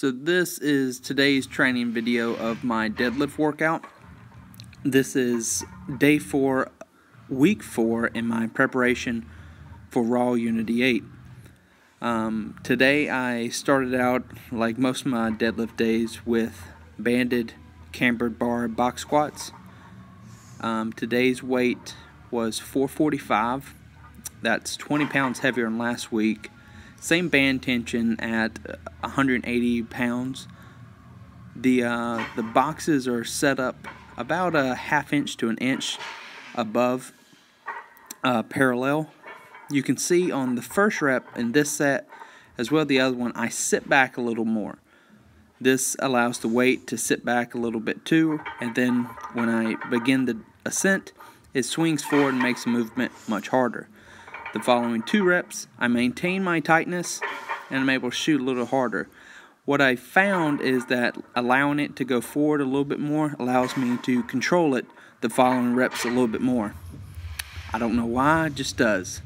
So this is today's training video of my deadlift workout. This is day four, week four in my preparation for Raw Unity 8. Um, today I started out, like most of my deadlift days, with banded cambered bar box squats. Um, today's weight was 445. That's 20 pounds heavier than last week same band tension at 180 pounds. The uh, the boxes are set up about a half inch to an inch above uh, parallel. You can see on the first rep in this set, as well as the other one, I sit back a little more. This allows the weight to sit back a little bit too, and then when I begin the ascent, it swings forward and makes the movement much harder. The following two reps, I maintain my tightness and I'm able to shoot a little harder. What I found is that allowing it to go forward a little bit more allows me to control it the following reps a little bit more. I don't know why, it just does.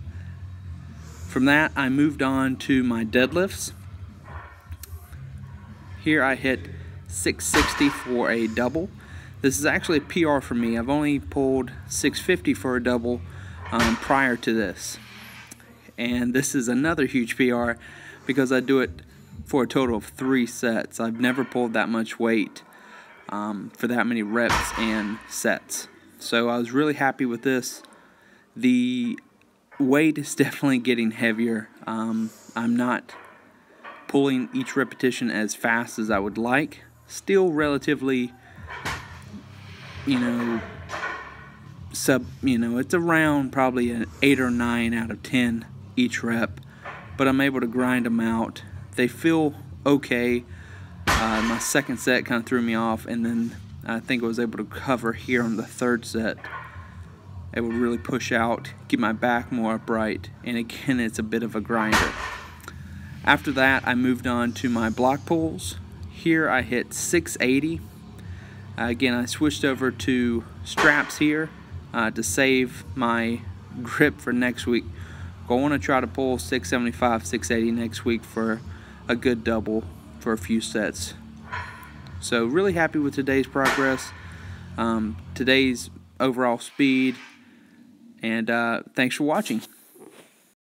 From that, I moved on to my deadlifts. Here I hit 660 for a double. This is actually a PR for me. I've only pulled 650 for a double um, prior to this and this is another huge PR because I do it for a total of three sets. I've never pulled that much weight um, for that many reps and sets. So I was really happy with this. The weight is definitely getting heavier. Um, I'm not pulling each repetition as fast as I would like. Still relatively, you know, sub, you know, it's around probably an 8 or 9 out of 10 each rep, but I'm able to grind them out. They feel okay. Uh, my second set kind of threw me off, and then I think I was able to cover here on the third set. It would really push out, get my back more upright, and again, it's a bit of a grinder. After that, I moved on to my block pulls. Here I hit 680. Uh, again, I switched over to straps here uh, to save my grip for next week going to try to pull 675, 680 next week for a good double for a few sets. So really happy with today's progress, um, today's overall speed, and uh, thanks for watching.